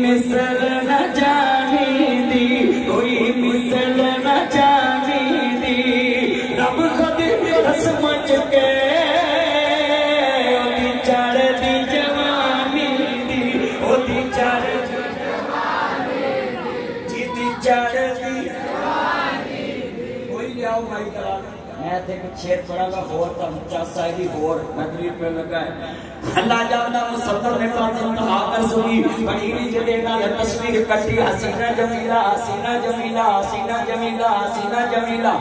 मिसल न जानी दी, कोई मिसल न जानी दी। रब खुद समझ के ओदी चढ़दी जवानी दी, ओदी चढ़दी जिदी चढ़दी कोई लियाओ भाई करा मैं थे कुछ शेर पढ़ागा, होर का मुच्चा शायरी होर, नगरी पे लगा है। अल्लाह जाना मुसल्लम ने पास इंतहा कर सुनी फकीरी जदे ना तस्वीर कटी हसीना जमीला हसीना जमीला हसीना जमीला। हसीना जमीला।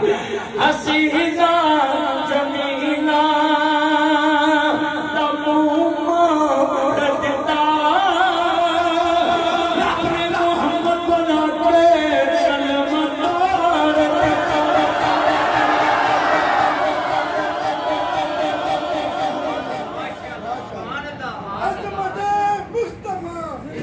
हसीना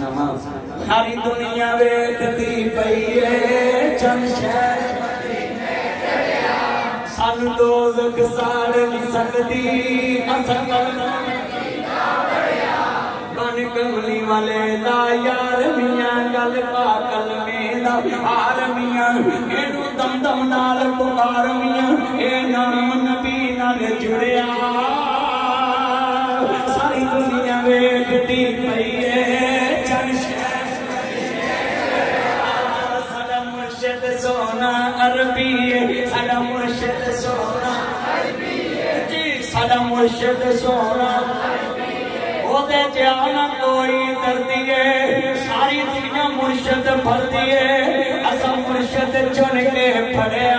नाल सारी दुनिया सकदी असल मन कमली वाले यार मियाँ गल पागल मेरा हार मियाँ दम दम नाल पुकार मियाँ नाम मुर्शद अरबी साडा मुर्शद सोना जी साडा मुर्शद सोना ओदे कोई डरदी सारी दुनिया मुर्शद भरदी है। असा मुर्शद चुन के फड़या